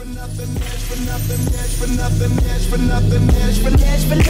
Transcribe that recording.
for nothing, for nothing, for nothing, for nothing, for nothing, for nothing.